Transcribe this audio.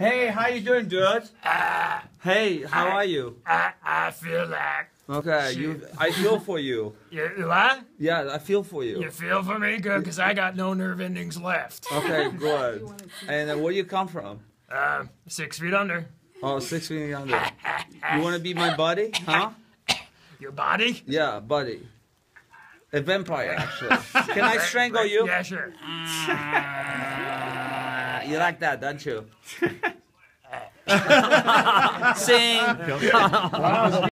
Hey, how you doing, dude? Hey, how are you? I, I feel like Okay, you. I feel for you. you, you what? Yeah, I feel for you. You feel for me? Good, because I got no nerve endings left. Okay, good. And uh, where you come from? Uh, six feet under. Oh, six feet under. You want to be my buddy? Huh? Your body? Yeah, buddy. A vampire, actually. Can I strangle you? Yeah, sure. You like that, don't you? Sim.